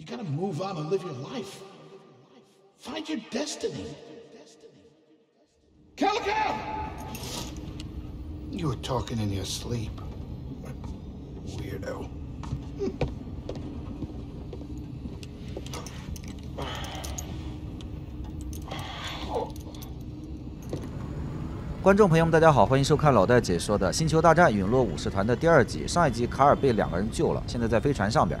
You gotta move on and live your life. Find your destiny. Calico! You were talking in your sleep. Weirdo. 观众朋友们，大家好，欢迎收看老戴解说的《星球大战：陨落武士团》的第二集。上一集卡尔被两个人救了，现在在飞船上边。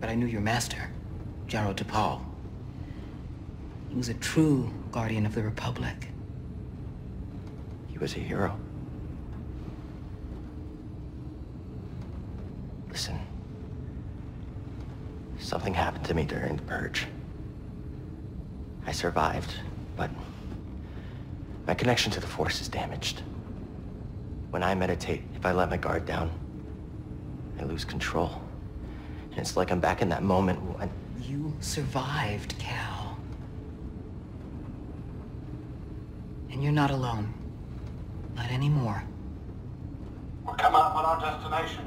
But I knew your master, Jaro Tapal. He was a true guardian of the Republic. He was a hero. Listen. Something happened to me during the Purge. I survived, but my connection to the Force is damaged. When I meditate, if I let my guard down, I lose control. It's like I'm back in that moment when... You survived, Cal. And you're not alone. Not anymore. We're coming up on our destination.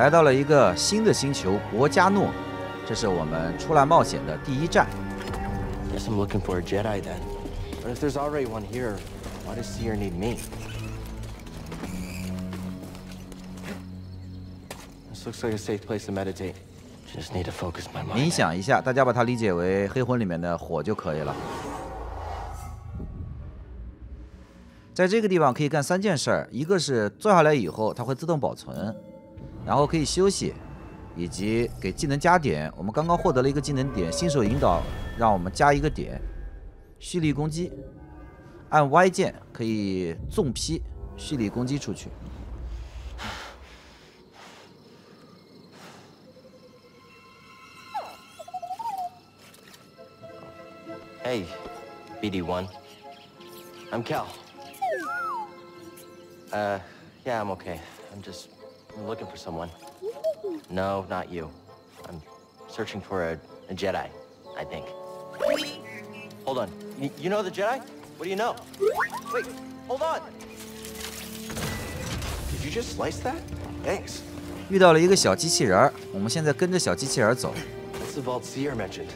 来到了一个新的星球博加诺，这是我们出来冒险的第一站。Guess I'm looking for a Jedi then. But if there's already one here, why does Seer need me? This looks like a safe place to meditate. Just need to focus my mind. 冥想一下，大家把它理解为黑魂里面的火就可以了。在这个地方可以干三件事儿，一个是坐下来以后它会自动保存，然后可以休息，以及给技能加点。我们刚刚获得了一个技能点，新手引导让我们加一个点，蓄力攻击，按 Y 键可以纵劈，蓄力攻击出去。Hey, BD1. I'm Cal. Uh, yeah, I'm okay. I'm just I'm looking for someone. No, not you. I'm searching for a, a Jedi, I think. Hold on. Y- you know the Jedi? What do you know? Wait, hold on. Did you you just slice that? Thanks. 遇到了一个小机器人儿，我们现在跟着小机器人儿走。 That's the vault Seer mentioned.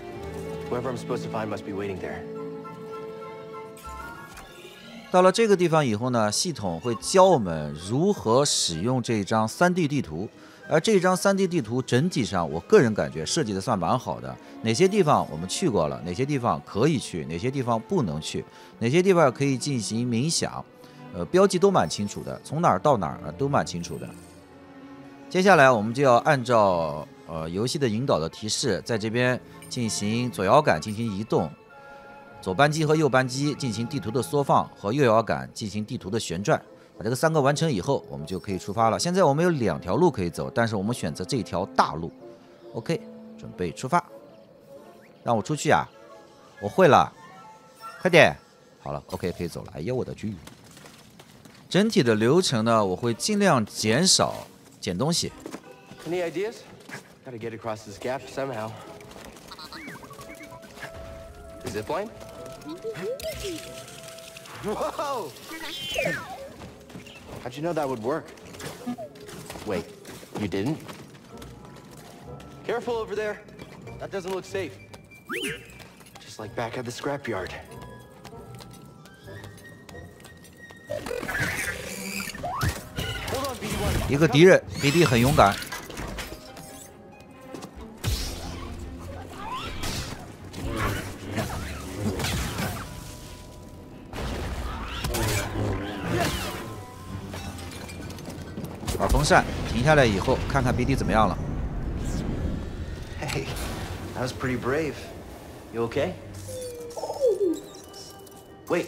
Whoever I'm supposed to find must be waiting there. 到了这个地方以后呢，系统会教我们如何使用这张 3D 地图。而这张 3D 地图整体上，我个人感觉设计的算蛮好的。哪些地方我们去过了，哪些地方可以去，哪些地方不能去，哪些地方可以进行冥想，呃，标记都蛮清楚的，从哪儿到哪儿都蛮清楚的。接下来我们就要按照呃游戏的引导的提示，在这边进行左摇杆进行移动，左扳机和右扳机进行地图的缩放，和右摇杆进行地图的旋转。把这个三个完成以后，我们就可以出发了。现在我们有两条路可以走，但是我们选择这条大路。OK，准备出发。让我出去啊！我会了，快点。好了，OK，可以走了。哎呀，我的去！整体的流程呢，我会尽量减少捡东西。Any ideas? Gotta get across this gap somehow. Zip line? Whoa! How'd you know that would work? Wait, you didn't? Careful over there. That doesn't look safe. Just like back at the scrapyard. 一个敌人，比利很勇敢。 风扇停下来以后，看看 BD 怎么样了。 Hey, that was pretty brave. You okay? Wait,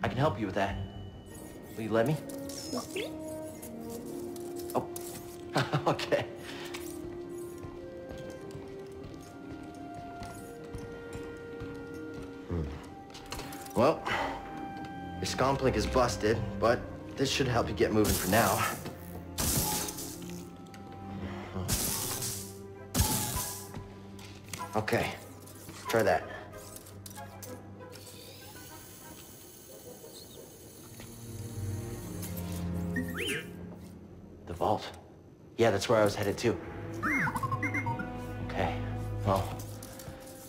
I can help you with that. Will you let me? Oh, okay. Hmm. Well, your scomplink is busted, but this should help you get moving for now. Okay, try that. The vault. Yeah, that's where I was headed to. Okay, well,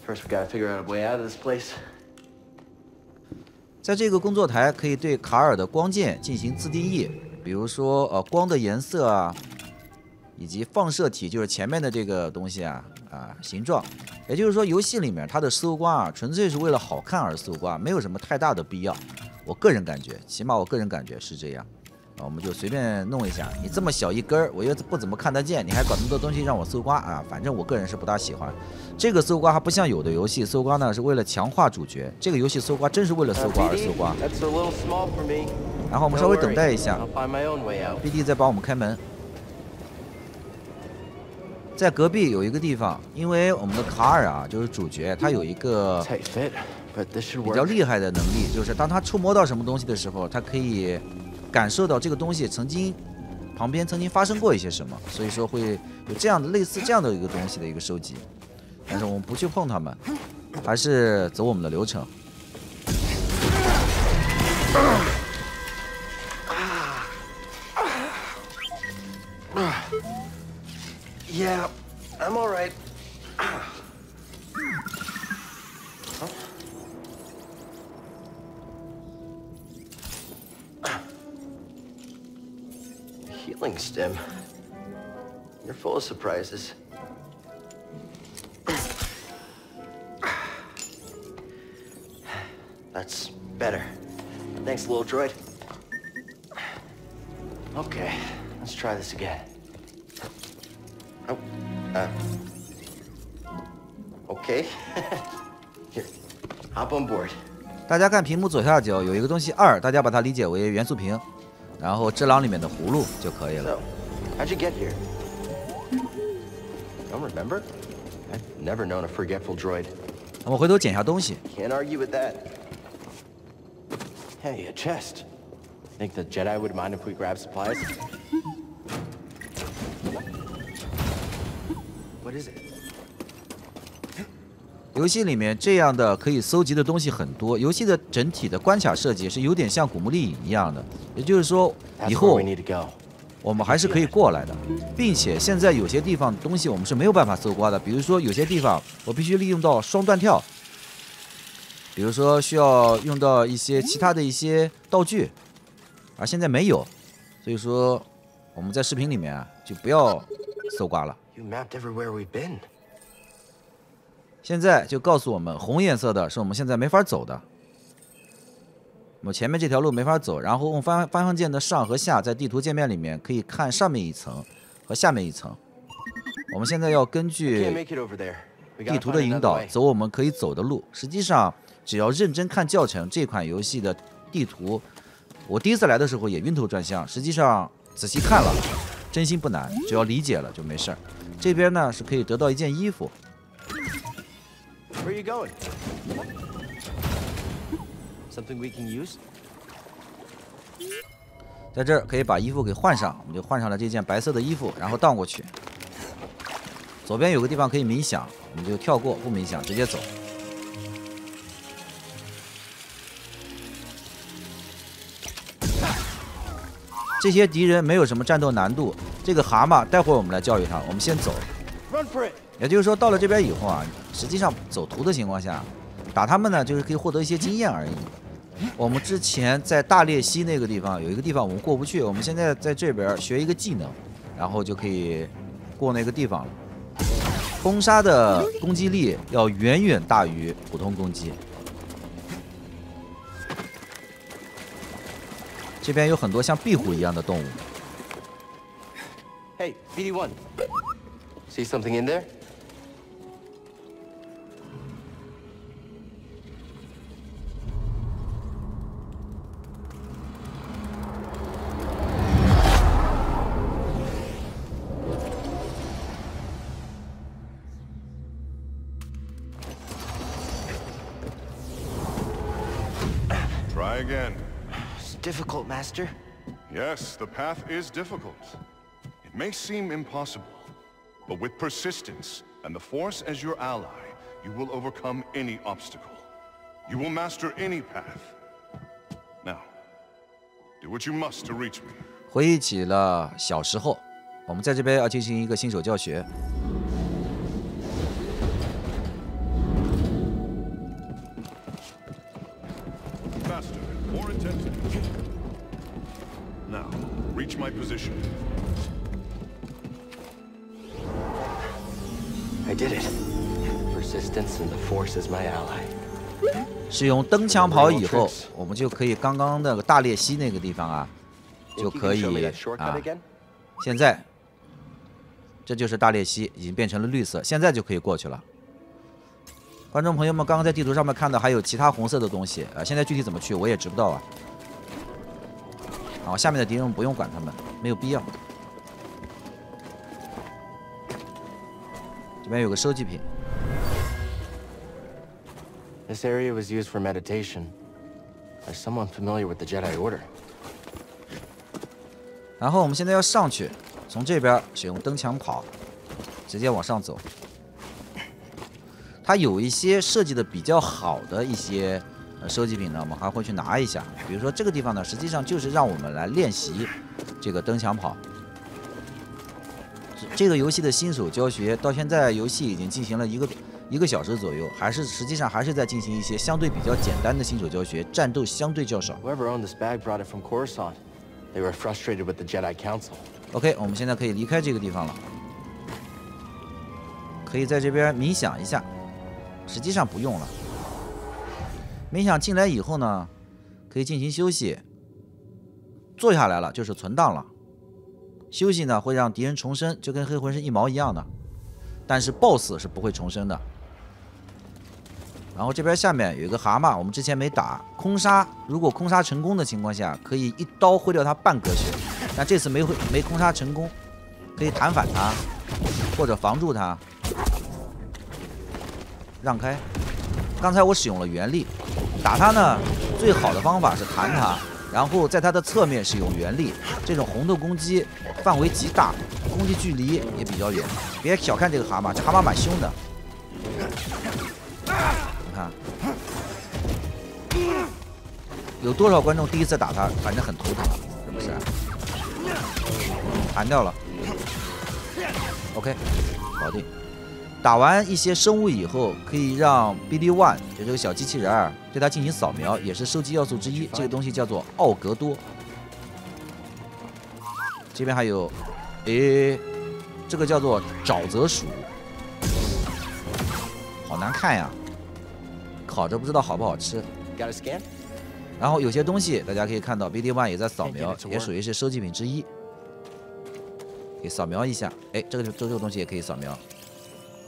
first we gotta figure out a way out of this place. 在这个工作台可以对卡尔的光剑进行自定义，比如说呃光的颜色啊，以及放射体，就是前面的这个东西啊啊形状。也就是说，游戏里面它的搜刮啊，纯粹是为了好看而搜刮，没有什么太大的必要。我个人感觉，起码我个人感觉是这样。啊，我们就随便弄一下。你这么小一根儿，我又不怎么看得见，你还搞那么多东西让我搜刮啊？反正我个人是不大喜欢。这个搜刮还不像有的游戏搜刮呢，是为了强化主角。这个游戏搜刮真是为了 Uh, 搜刮而搜刮。然后我们稍微等待一下 way out.，BD 再帮我们开门。在隔壁有一个地方，因为我们的卡尔啊，就是主角，他有一个比较厉害的能力，就是当他触摸到什么东西的时候，他可以感受到这个东西曾经旁边曾经发生过一些什么，所以说会有这样的类似这样的一个东西的一个收集。但是我们不去碰他们，还是走我们的流程。Yeah, I'm all right. Healing stem. You're full of surprises. That's better. Thanks, little droid. Okay, let's try this again. Oh, uh. Okay. Here, hop on board. 大家看屏幕左下角有一个东西二，大家把它理解为元素瓶，然后只狼里面的葫芦就可以了。So, how'd you get here? Don't remember? I've never known a forgetful droid. 我们回头捡下东西，Can't argue with that. Hey, a chest. Think the Jedi would mind if we grab supplies? 游戏里面这样的可以搜集的东西很多，游戏的整体的关卡设计是有点像古墓丽影一样的，也就是说，以后.我们还是可以过来的，并且现在有些地方东西我们是没有办法搜刮的，比如说有些地方我必须利用到双断跳，比如说需要用到一些其他的一些道具，而现在没有，所以说我们在视频里面啊就不要搜刮了。You mapped everywhere we've been. 现在就告诉我们，红颜色的是我们现在没法走的。我们前面这条路没法走，然后用方方向键的上和下在地图界面里面可以看上面一层和下面一层。我们现在要根据地图的引导走我们可以走的路。实际上，只要认真看教程，这款游戏的地图，我第一次来的时候也晕头转向。实际上仔细看了，真心不难，只要理解了就没事儿。这边呢是可以得到一件衣服，Where you going? Something we can use? 在这儿可以把衣服给换上，我们就换上了这件白色的衣服，然后荡过去。左边有个地方可以冥想，我们就跳过不冥想，直接走。这些敌人没有什么战斗难度，这个蛤蟆待会儿我们来教育他，我们先走。也就是说，到了这边以后啊，实际上走图的情况下，打他们呢，就是可以获得一些经验而已。我们之前在大裂隙那个地方有一个地方我们过不去，我们现在在这边学一个技能，然后就可以过那个地方了。风沙的攻击力要远远大于普通攻击。这边有很多像壁虎一样的动物，Hey, BD1. See something in there? It's difficult, Master. Yes, the path is difficult. It may seem impossible, but with persistence and the Force as your ally, you will overcome any obstacle. You will master any path. Now, do what you must to reach me. 回忆起了小时候，我们在这边要进行一个新手教学。 I did it. Persistence and the Force is my ally. 使用灯枪跑以后，我们就可以刚刚那个大裂隙那个地方啊，就可以啊。现在这就是大裂隙，已经变成了绿色，现在就可以过去了。观众朋友们，刚刚在地图上面看到还有其他红色的东西，啊，现在具体怎么去我也知不道啊。好，下面的敌人不用管他们，没有必要。这边有个收集品，This area was used for meditation. There's someone familiar with the Jedi Order. 然后我们现在要上去，从这边使用蹬墙跑，直接往上走。它有一些设计的比较好的一些呃收集品呢，我们还会去拿一下。比如说这个地方呢，实际上就是让我们来练习这个蹬墙跑。这这个游戏的新手教学到现在游戏已经进行了一个一个小时左右，还是实际上还是在进行一些相对比较简单的新手教学，战斗相对较少。Whoever owned this bag brought it from Coruscant. They were frustrated with the Jedi Council. OK，我们现在可以离开这个地方了，可以在这边冥想一下。实际上不用了，冥想进来以后呢，可以进行休息。坐下来了就是存档了。休息呢会让敌人重生，就跟黑魂是一毛一样的，但是 BOSS 是不会重生的。然后这边下面有一个蛤蟆，我们之前没打空杀，如果空杀成功的情况下，可以一刀挥掉它半格血，但这次没挥没空杀成功，可以弹反它，或者防住它，让开。刚才我使用了原力，打他呢，最好的方法是弹他，然后在他的侧面使用原力，这种红的攻击范围极大，攻击距离也比较远。别小看这个蛤蟆，这蛤蟆蛮凶的。你看，有多少观众第一次打他，反正很头疼，是不是？弹掉了。OK，搞定。打完一些生物以后，可以让 BD One 就这个小机器人儿对它进行扫描，也是收集要素之一。这个东西叫做奥格多。这边还有，诶，这个叫做沼泽鼠，好难看呀，烤着不知道好不好吃。然后有些东西大家可以看到，BD One 也在扫描，也属于是收集品之一。给扫描一下，哎，这个这这个东西也可以扫描，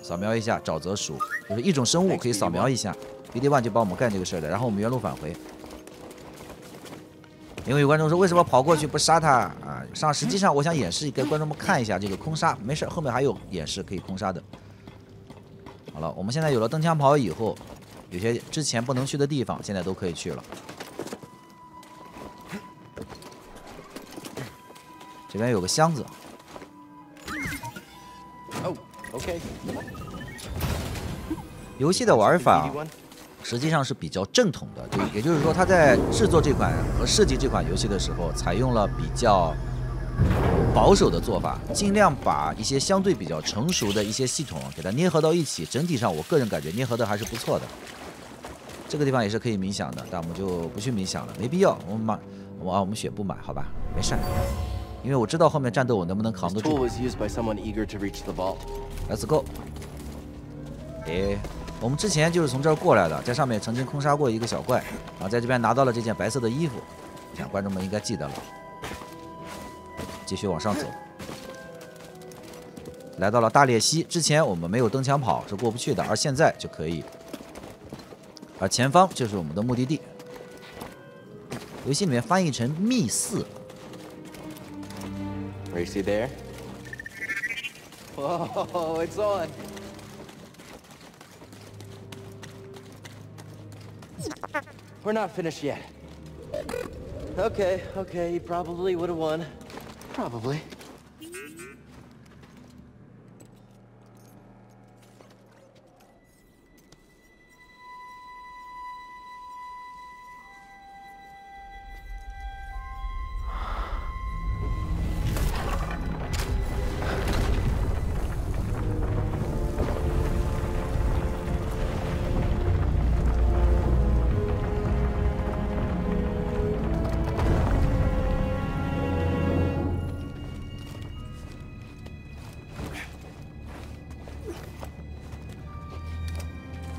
扫描一下沼泽鼠，就是一种生物可以扫描一下，BD One 就帮我们干这个事儿的。然后我们原路返回。因为有观众说为什么跑过去不杀他啊？上实际上我想演示给观众们看一下这个空杀，没事儿，后面还有演示可以空杀的。好了，我们现在有了登枪跑以后，有些之前不能去的地方，现在都可以去了。这边有个箱子，Oh, okay. 游戏的玩法实际上是比较正统的，对也就是说，他在制作这款和设计这款游戏的时候，采用了比较保守的做法，尽量把一些相对比较成熟的一些系统给它捏合到一起。整体上，我个人感觉捏合的还是不错的。这个地方也是可以冥想的，但我们就不去冥想了，没必要。我们买，我啊，我们血不买，好吧，没事儿。因为我知道后面战斗我能不能扛 This 得 tool 住。was used by someone eager to reach the vault. Let's go。诶，我们之前就是从这儿过来的，在上面曾经空杀过一个小怪，然后在这边拿到了这件白色的衣服，我想观众们应该记得了。继续往上走，来到了大裂溪。之前我们没有蹬墙跑是过不去的，而现在就可以。而前方就是我们的目的地。游戏里面翻译成密寺，Racy there? Whoa, it's on. We're not finished yet. Okay, okay, he probably would have won. Probably.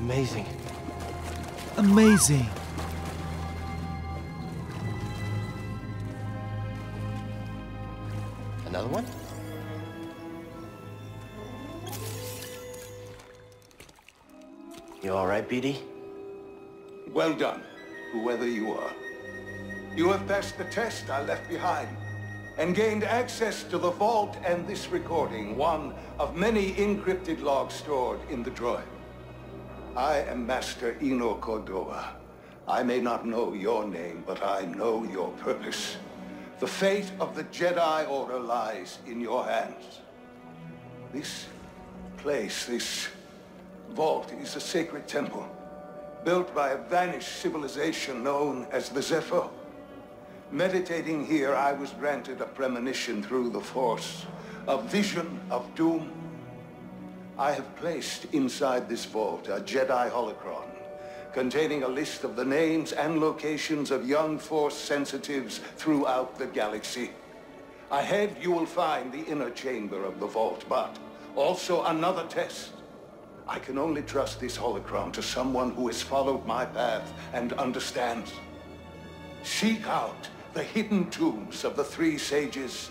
Amazing. Amazing。Another one? You alright, BD? Well done, whoever you are. You have passed the test I left behind and gained access to the vault and this recording, one of many encrypted logs stored in the droid. I am Master Eno Cordova. I may not know your name, but I know your purpose. The fate of the Jedi Order lies in your hands. This place, this vault, is a sacred temple built by a vanished civilization known as the Zephyr. Meditating here, I was granted a premonition through the Force, a vision of doom. I have placed inside this vault a Jedi holocron containing a list of the names and locations of young Force sensitives throughout the galaxy. Ahead, you will find the inner chamber of the vault, but also another test. I can only trust this holocron to someone who has followed my path and understands. Seek out the hidden tombs of the three sages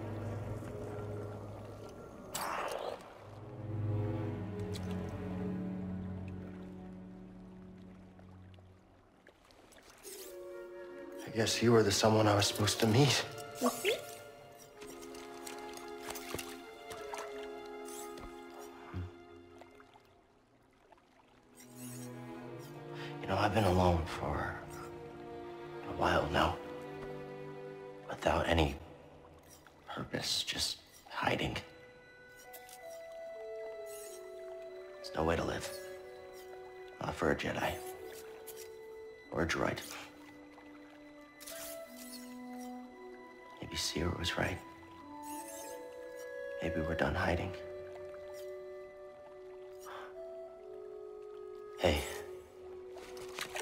I guess you were the someone I was supposed to meet. You know, I've been alone for a while now. Without any purpose, just hiding. There's no way to live. Not for a Jedi. Or a droid. Maybe Seer was right. Maybe we're done hiding. Hey,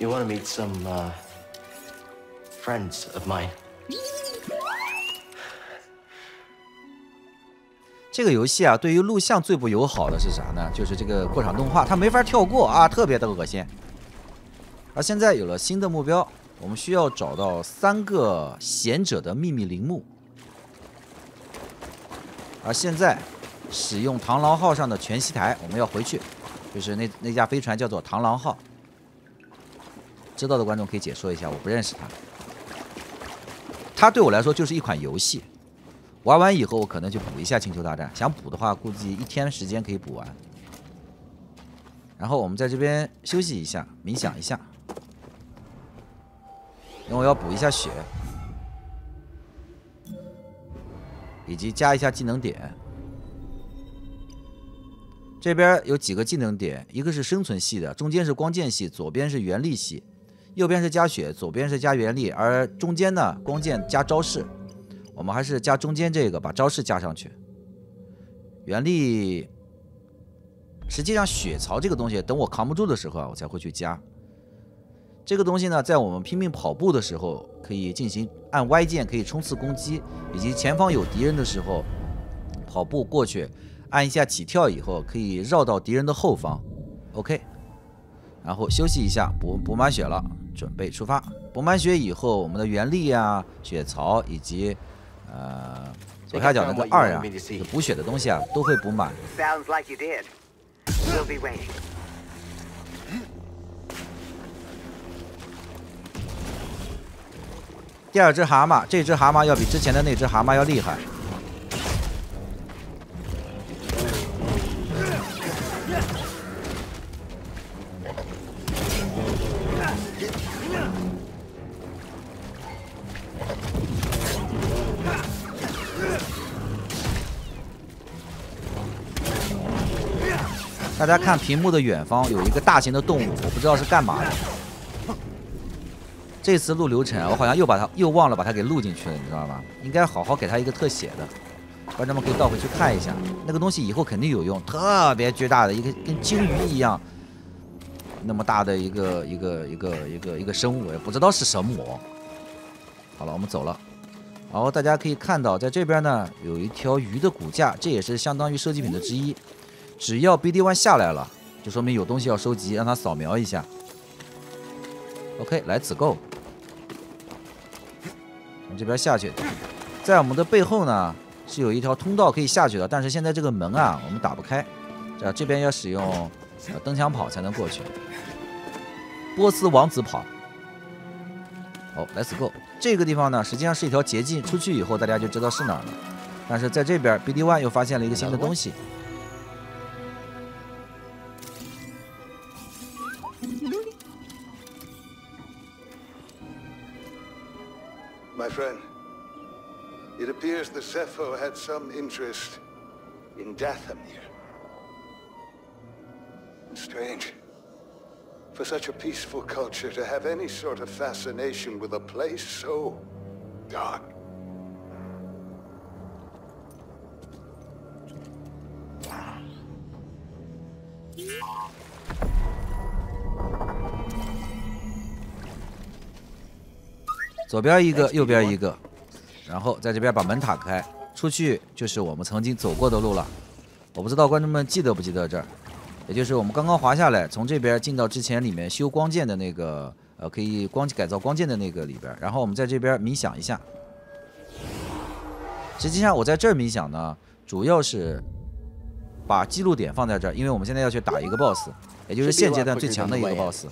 you want to meet some, uh, friends of mine? 这个游戏啊，对于录像最不友好的是啥呢？就是这个过场动画，它没法跳过啊，特别的恶心。而现在有了新的目标， 我们需要找到三个贤者的秘密陵墓。而现在使用螳螂号上的全息台，我们要回去，就是那那架飞船叫做螳螂号。知道的观众可以解说一下，我不认识它。它对我来说就是一款游戏。玩完以后，我可能就补一下《星球大战》。想补的话，估计一天时间可以补完。然后我们在这边休息一下，冥想一下，因为我要补一下血，以及加一下技能点。这边有几个技能点，一个是生存系的，中间是光剑系，左边是原力系，右边是加血，左边是加原力，而中间呢，光剑加招式。我们还是加中间这个，把招式加上去。原力，实际上血槽这个东西，等我扛不住的时候啊，我才会去加。这个东西呢，在我们拼命跑步的时候，可以进行按 Y 键可以冲刺攻击，以及前方有敌人的时候，跑步过去，按一下起跳以后，可以绕到敌人的后方。OK，然后休息一下，补补满血了，准备出发。补满血以后，我们的原力啊、血槽以及呃，左下角那个二呀，补血的东西啊，都会补满。Sounds like you did. We'll be waiting. 第二只蛤蟆，这只蛤蟆要比之前的那只蛤蟆要厉害。大家看屏幕的远方有一个大型的动物，我不知道是干嘛的。这次录流程，我好像又把它又忘了把它给录进去了，你知道吗？应该好好给它一个特写的，观众们可以倒回去看一下。那个东西以后肯定有用，特别巨大的一个跟鲸鱼一样那么大的一个一个一个一个一个生物，也不知道是什么。好了，我们走了。然后大家可以看到，在这边呢有一条鱼的骨架，这也是相当于收集品的之一。只要 BD One 下来了，就说明有东西要收集，让它扫描一下。OK，来此 go。这边下去，在我们的背后呢是有一条通道可以下去的，但是现在这个门啊我们打不开，这这边要使用呃蹬枪跑才能过去。波斯王子跑。哦，Let's go。这个地方呢实际上是一条捷径，出去以后大家就知道是哪儿了。但是在这边 BD One 又发现了一个新的东西。Friend, it appears the Sepho had some interest in Dathomir. Strange. For such a peaceful culture to have any sort of fascination with a place so dark. 左边一个，右边一个，然后在这边把门打开，出去就是我们曾经走过的路了。我不知道观众们记得不记得这儿，也就是我们刚刚滑下来，从这边进到之前里面修光剑的那个，呃，可以光改造光剑的那个里边。然后我们在这边冥想一下。实际上我在这儿冥想呢，主要是把记录点放在这儿，因为我们现在要去打一个 BOSS，也就是现阶段最强的一个 BOSS。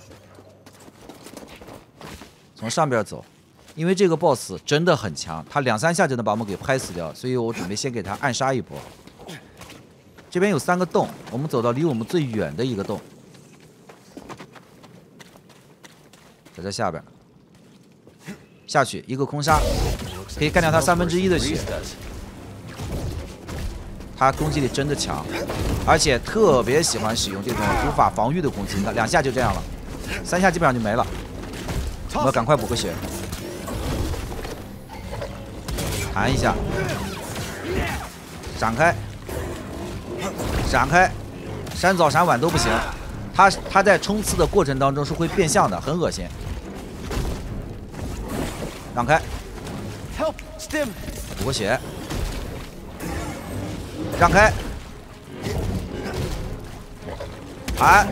从上边走。因为这个 boss 真的很强，他两三下就能把我们给拍死掉，所以我准备先给他暗杀一波。这边有三个洞，我们走到离我们最远的一个洞。在这下边，下去一个空杀，可以干掉他三分之一的血。他攻击力真的强，而且特别喜欢使用这种无法防御的攻击，两下就这样了，三下基本上就没了。我要赶快补个血，弹一下，闪开，闪开，闪早闪晚都不行。他他在冲刺的过程当中是会变相的，很恶心。让开，补个血，让开，弹，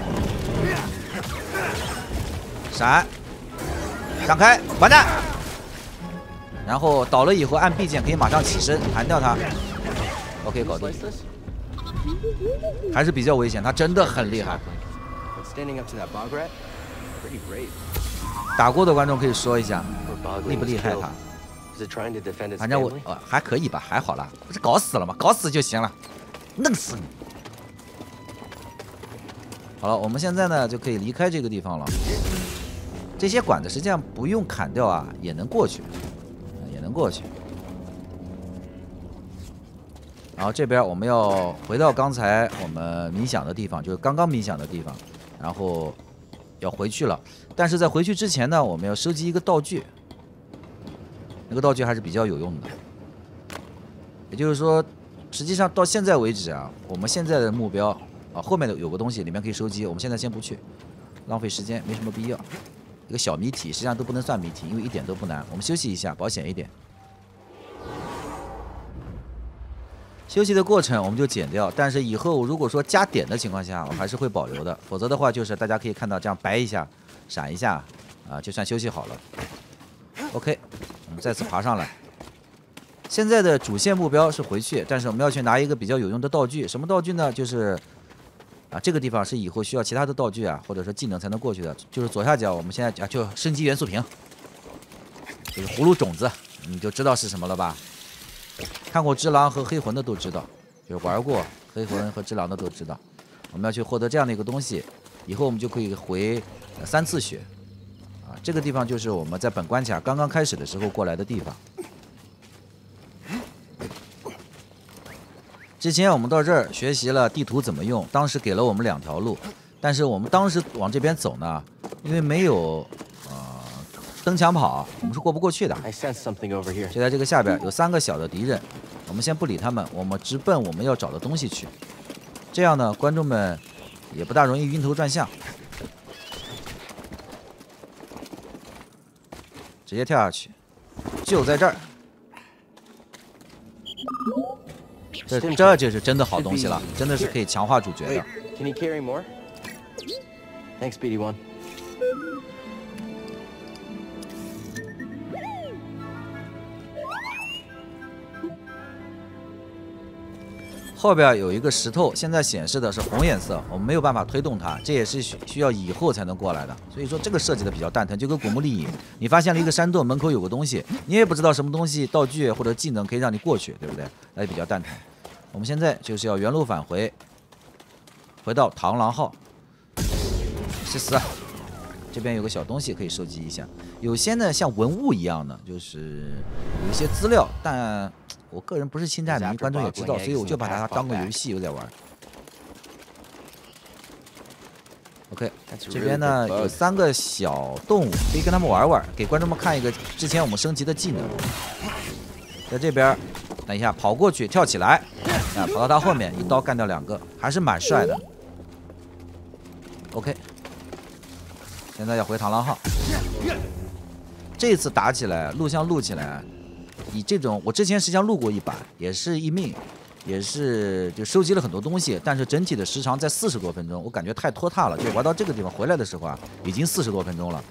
闪，让开，完蛋。然后倒了以后按 B 键可以马上起身弹掉他。OK，搞定。还是比较危险，他真的很厉害。打过的观众可以说一下，厉不厉害他？反正我呃还可以吧，还好啦，不是搞死了吗？搞死就行了，弄死你！好了，我们现在呢就可以离开这个地方了。这些管子实际上不用砍掉啊，也能过去，过去。然后这边我们要回到刚才我们冥想的地方，就是刚刚冥想的地方，然后要回去了。但是在回去之前呢，我们要收集一个道具，那个道具还是比较有用的。也就是说，实际上到现在为止啊，我们现在的目标啊，后面的有个东西里面可以收集，我们现在先不去，浪费时间，没什么必要。一个小谜题，实际上都不能算谜题，因为一点都不难。我们休息一下，保险一点。休息的过程我们就剪掉，但是以后如果说加点的情况下，我还是会保留的。否则的话，就是大家可以看到这样白一下、闪一下，啊，就算休息好了。OK，我们再次爬上来。现在的主线目标是回去，但是我们要去拿一个比较有用的道具。什么道具呢？就是啊，这个地方是以后需要其他的道具啊，或者说技能才能过去的。就是左下角，我们现在啊，就升级元素瓶，就是葫芦种子，你就知道是什么了吧？看过《只狼》和《黑魂》的都知道，就玩过《黑魂》和《只狼》的都知道，我们要去获得这样的一个东西，以后我们就可以回三次血。啊，这个地方就是我们在本关卡刚刚开始的时候过来的地方。之前我们到这儿学习了地图怎么用，当时给了我们两条路，但是我们当时往这边走呢，因为没有。登墙跑，我们是过不过去的。就在这个下边有三个小的敌人，我们先不理他们，我们直奔我们要找的东西去。这样呢，观众们也不大容易晕头转向。直接跳下去，就在这儿。这这就是真的好东西了，真的是可以强化主角的。后边有一个石头，现在显示的是红颜色，我们没有办法推动它，这也是需需要以后才能过来的。所以说这个设计的比较蛋疼，就跟古墓丽影，你发现了一个山洞，门口有个东西，你也不知道什么东西，道具或者技能可以让你过去，对不对？那就比较蛋疼。我们现在就是要原路返回，回到螳螂号。去死！这边有个小东西可以收集一下，有些呢像文物一样的，就是有一些资料，但。我个人不是星战迷，观众也知道，所以我就把它当个游戏有点玩。OK，这边呢有三个小动物，可以跟他们玩玩，给观众们看一个之前我们升级的技能。在这边，等一下跑过去，跳起来，啊，跑到他后面，一刀干掉两个，还是蛮帅的。OK，现在要回螳螂号，这次打起来，录像录起来。以这种，我之前实际上录过一版，也是一命，也是就收集了很多东西，但是整体的时长在四十多分钟，我感觉太拖沓了。就玩到这个地方回来的时候啊，已经四十多分钟了。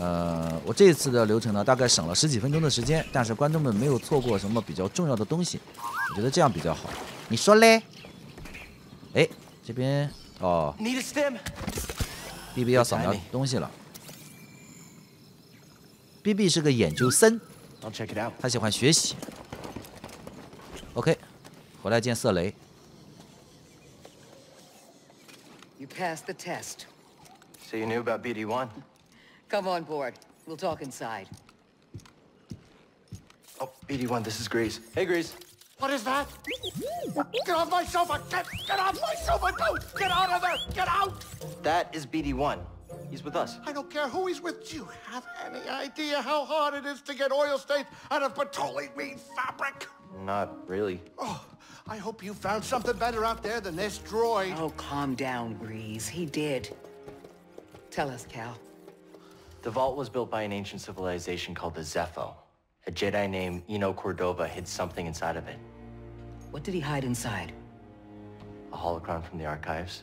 呃，我这一次的流程呢，大概省了十几分钟的时间，但是观众们没有错过什么比较重要的东西，我觉得这样比较好。你说嘞？哎，这边哦，B B 要扫描东西了。B B 是个研究生。他喜欢学习。OK，回来见色雷。You passed the test. So you knew about BD1? Come on board. We'll talk inside. Oh, BD1, this is Grease. Hey, Grease. What is that? Get off my sofa! Get, get off my sofa! Don't! Get out of there! Get out! That is BD1. He's with us. I don't care who he's with. Do you have any idea how hard it is to get oil stains out of petroleum fabric? Not really. Oh, I hope you found something better out there than this droid. Oh, calm down, Breeze. He did. Tell us, Cal. The vault was built by an ancient civilization called the Zepho. A Jedi named Eno Cordova hid something inside of it. What did he hide inside? A holocron from the archives.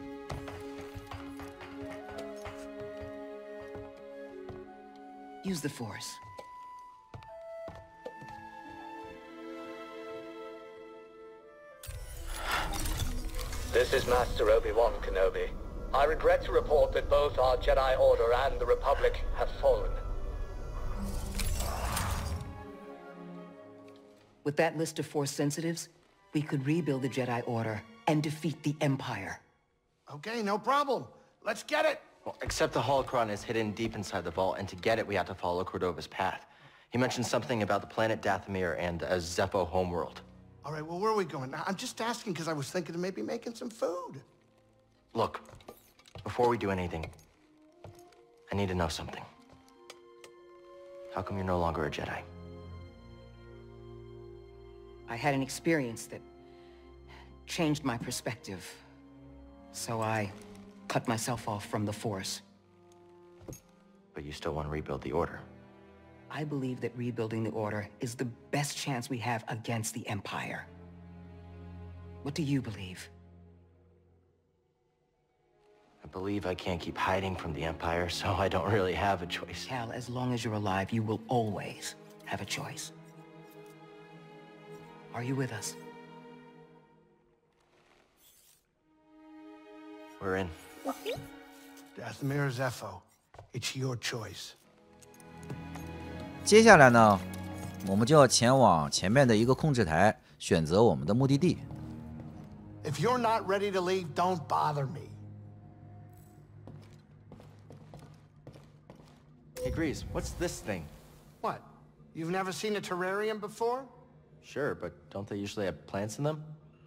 Use the Force. This is Master Obi-Wan Kenobi. I regret to report that both our Jedi Order and the Republic have fallen. With that list of Force sensitives, we could rebuild the Jedi Order and defeat the Empire. Okay, no problem. Let's get it. Well, except the holocron is hidden deep inside the vault, and to get it, we have to follow Cordova's path. He mentioned something about the planet Dathomir and a Zepho homeworld. All right, well, where are we going? Now, I'm just asking because I was thinking of maybe making some food. Look, before we do anything, I need to know something. How come you're no longer a Jedi? I had an experience that changed my perspective. So I cut myself off from the Force. But you still want to rebuild the Order. I believe that rebuilding the Order is the best chance we have against the Empire. What do you believe? I believe I can't keep hiding from the Empire, so I don't really have a choice. Cal, as long as you're alive, you will always have a choice. Are you with us? We're in. Dathomir or Zepho, it's your choice. 接下来呢，我们就要前往前面的一个控制台，选择我们的目的地。 If you're not ready to leave, don't bother me. Hey, Grease, what's this thing? What? You've never seen a terrarium before? Sure, but don't they usually have plants in them?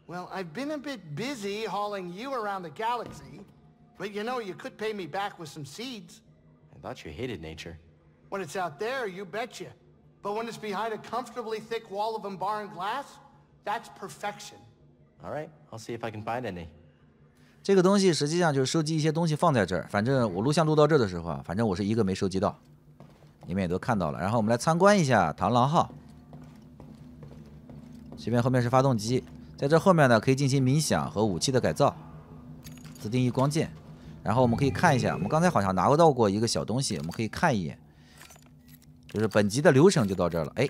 Well, I've been a bit busy hauling you around the galaxy. But you know, you could pay me back with some seeds. I thought you hated nature. When it's out there, you betcha. But when it's behind a comfortably thick wall of embarring glass, that's perfection. All right, I'll see if I can find any. 这个东西实际上就是收集一些东西放在这儿。反正我录像录到这儿的时候啊，反正我是一个没收集到，你们也都看到了。然后我们来参观一下螳螂号，这边后面是发动机，在这后面呢可以进行冥想和武器的改造，自定义光剑。然后我们可以看一下，我们刚才好像拿到过一个小东西，我们可以看一眼。就是本集的流程就到这儿了。哎，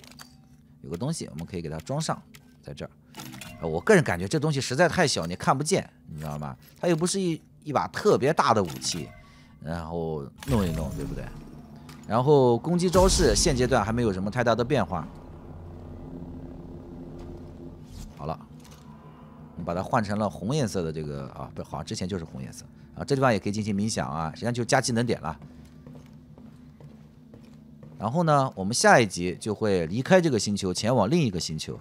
有个东西我们可以给它装上，在这儿。我个人感觉这东西实在太小，你看不见，你知道吗？它又不是一一把特别大的武器，然后弄一弄，对不对？然后攻击招式现阶段还没有什么太大的变化。好了，我们把它换成了红颜色的这个啊，不，好像之前就是红颜色啊。这地方也可以进行冥想啊，实际上就加技能点了。然后呢，我们下一集就会离开这个星球，前往另一个星球。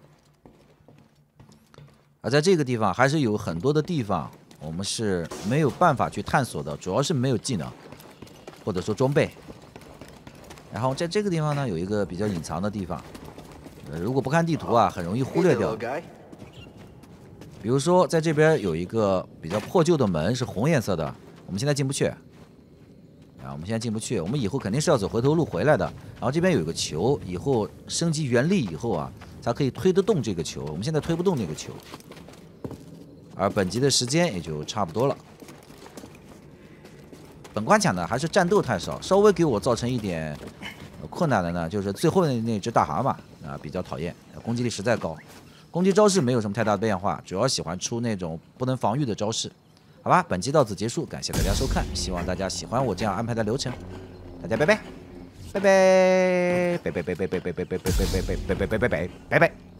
而在这个地方，还是有很多的地方我们是没有办法去探索的，主要是没有技能或者说装备。然后在这个地方呢，有一个比较隐藏的地方，呃，如果不看地图啊，很容易忽略掉比如说，在这边有一个比较破旧的门，是红颜色的，我们现在进不去。啊，我们现在进不去，我们以后肯定是要走回头路回来的。然后这边有一个球，以后升级原力以后啊，才可以推得动这个球。我们现在推不动那个球，而本集的时间也就差不多了。本关卡呢还是战斗太少，稍微给我造成一点困难的呢，就是最后的那只大蛤蟆啊比较讨厌，攻击力实在高，攻击招式没有什么太大的变化，主要喜欢出那种不能防御的招式。好吧，本期到此结束，感谢大家收看，希望大家喜欢我这样安排的流程，大家拜。拜，拜。拜，拜。拜拜。拜拜。拜拜。拜拜。拜拜。拜拜。拜拜。拜拜。